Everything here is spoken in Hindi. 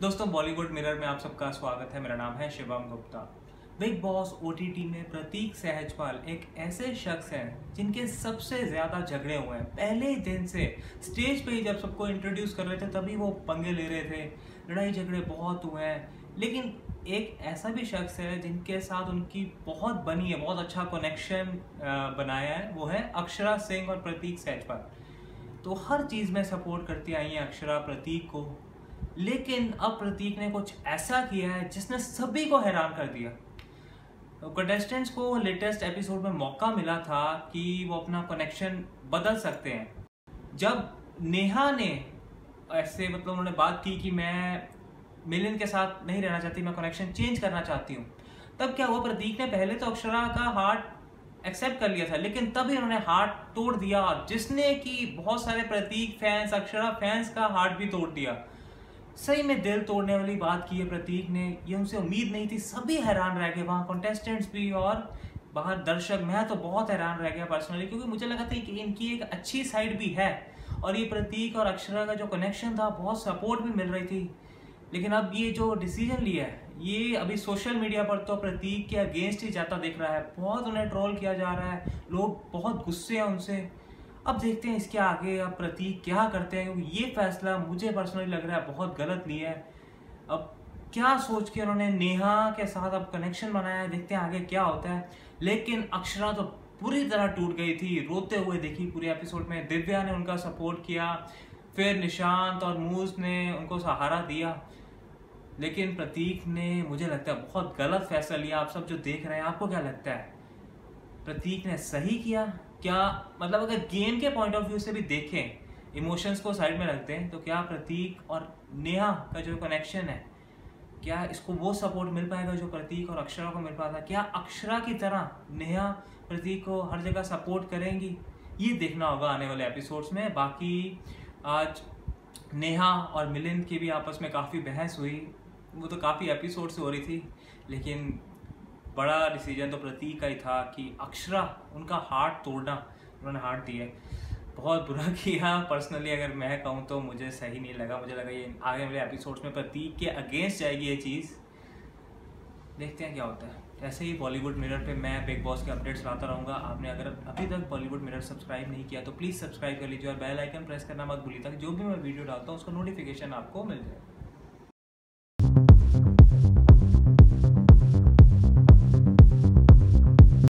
दोस्तों बॉलीवुड मिरर में आप सबका स्वागत है। मेरा नाम है Shivam Gupta. Bigg Boss OTT में प्रतीक सहजपाल एक ऐसे शख्स हैं जिनके सबसे ज़्यादा झगड़े हुए हैं। पहले दिन से स्टेज पे ही जब सबको इंट्रोड्यूस कर रहे थे, तभी वो पंगे ले रहे थे। लड़ाई झगड़े बहुत हुए हैं। लेकिन एक ऐसा भी शख्स है जिनके साथ उनकी बहुत बनी है, बहुत अच्छा कनेक्शन बनाया है। वो है अक्षरा सिंह और प्रतीक सहजपाल तो हर चीज़ में सपोर्ट करती आई है अक्षरा, प्रतीक को। लेकिन अब प्रतीक ने कुछ ऐसा किया है जिसने सभी को हैरान कर दिया। कंटेस्टेंट्स को लेटेस्ट एपिसोड में मौका मिला था कि वो अपना कनेक्शन बदल सकते हैं। जब नेहा ने ऐसे मतलब उन्होंने बात की कि मैं मिलिन के साथ नहीं रहना चाहती, मैं कनेक्शन चेंज करना चाहती हूँ, तब क्या हुआ? प्रतीक ने पहले तो अक्षरा का हार्ट एक्सेप्ट कर लिया था, लेकिन तभी उन्होंने हार्ट तोड़ दिया, जिसने कि बहुत सारे प्रतीक फैंस अक्षरा फैंस का हार्ट भी तोड़ दिया। सही में दिल तोड़ने वाली बात की है प्रतीक ने। ये उनसे उम्मीद नहीं थी। सभी हैरान रह गए वहाँ कॉन्टेस्टेंट्स भी और बाहर दर्शक। मैं तो बहुत हैरान रह गया पर्सनली क्योंकि मुझे लगा था कि इनकी एक अच्छी साइड भी है। और ये प्रतीक और अक्षरा का जो कनेक्शन था, बहुत सपोर्ट भी मिल रही थी। लेकिन अब ये जो डिसीज़न लिया है, ये अभी सोशल मीडिया पर तो प्रतीक के अगेंस्ट ही जाता दिख रहा है। बहुत उन्हें ट्रोल किया जा रहा है। लोग बहुत गुस्से हैं उनसे। अब देखते हैं इसके आगे अब प्रतीक क्या करते हैं, क्योंकि ये फैसला मुझे पर्सनली लग रहा है बहुत गलत लिया है। अब क्या सोच के उन्होंने नेहा के साथ अब कनेक्शन बनाया देखते हैं आगे क्या होता है। लेकिन अक्षरा तो पूरी तरह टूट गई थी, रोते हुए देखी पूरे एपिसोड में। दिव्या ने उनका सपोर्ट किया, फिर निशांत और मूज ने उनको सहारा दिया। लेकिन प्रतीक ने, मुझे लगता है, बहुत गलत फैसला लिया। आप सब जो देख रहे हैं, आपको क्या लगता है? प्रतीक ने सही किया? क्या मतलब अगर गेम के पॉइंट ऑफ़ व्यू से भी देखें इमोशंस को साइड में रखते हैं तो क्या प्रतीक और नेहा का जो कनेक्शन है, क्या इसको वो सपोर्ट मिल पाएगा जो प्रतीक और अक्षरा को मिल पाता? है क्या अक्षरा की तरह नेहा, प्रतीक को हर जगह सपोर्ट करेंगी? ये देखना होगा आने वाले एपिसोड्स में। बाकी आज नेहा और मिलिंद की भी आपस में काफ़ी बहस हुई। वो तो काफ़ी एपिसोड से हो रही थी, लेकिन बड़ा डिसीज़न तो प्रतीक का ही था कि अक्षरा, उनका हार्ट तोड़ना, उन्होंने हार्ट दिया बहुत बुरा किया। पर्सनली अगर मैं कहूँ तो मुझे सही नहीं लगा। मुझे लगा ये आगे वाले एपिसोड्स में प्रतीक के अगेंस्ट जाएगी ये चीज़। देखते हैं क्या होता है। ऐसे ही बॉलीवुड मिरर पे मैं बिग बॉस के अपडेट्स लाता रहूँगा। आपने अगर अभी तक बॉलीवुड मिरर सब्सक्राइब नहीं किया तो प्लीज़ सब्सक्राइब कर लीजिए और बेल आइकन प्रेस करना मत भूलिए ताकि जो भी मैं वीडियो डालता हूँ, उसका नोटिफिकेशन आपको मिल जाए।